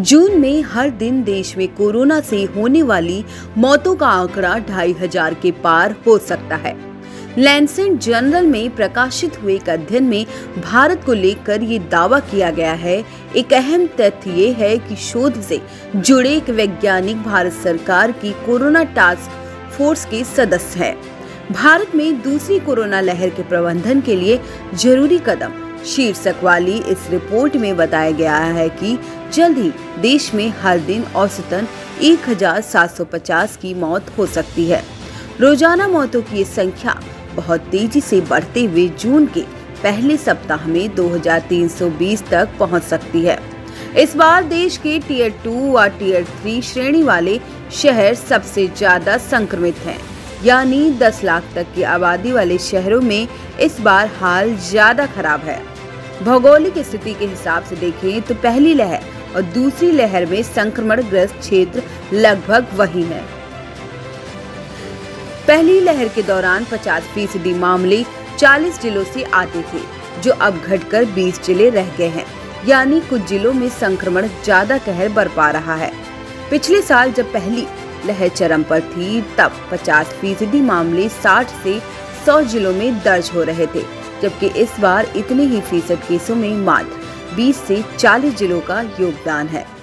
जून में हर दिन देश में कोरोना से होने वाली मौतों का आंकड़ा ढाई हज़ार के पार हो सकता है। लैंसेट जर्नल में प्रकाशित हुए एक अध्ययन में भारत को लेकर ये दावा किया गया है। एक अहम तथ्य ये है कि शोध से जुड़े एक वैज्ञानिक भारत सरकार की कोरोना टास्क फोर्स के सदस्य है। भारत में दूसरी कोरोना लहर के प्रबंधन के लिए ज़रूरी कदम। शीर्षक वाली इस रिपोर्ट में बताया गया है कि जल्द ही देश में हर दिन औसतन 1750 की मौत हो सकती है। रोज़ाना मौतों की संख्या बहुत तेज़ी से बढ़ते हुए जून के पहले सप्ताह में 2320 तक पहुँच सकती है। इस बार देश के टीयर टू और टीयर थ्री श्रेणी वाले शहर सबसे ज़्यादा संक्रमित हैं। यानी 10 लाख तक की आबादी वाले शहरों में इस बार हाल ज़्यादा खराब है। भौगोलिक स्थिति के हिसाब से देखें तो पहली लहर और दूसरी लहर में संक्रमण ग्रस्त क्षेत्र लगभग वही है। पहली लहर के दौरान 50 फ़ीसदी मामले 40 जिलों से आते थे, जो अब घटकर 20 ज़िले रह गए हैं। यानी कुछ जिलों में संक्रमण ज़्यादा कहर बरपा रहा है। पिछले साल जब पहली लहर चरम पर थी, तब 50 फ़ीसदी मामले 60 से 100 जिलों में दर्ज हो रहे थे, जबकि इस बार इतने ही फ़ीसद केसों में मात्र 20 से 40 जिलों का योगदान है।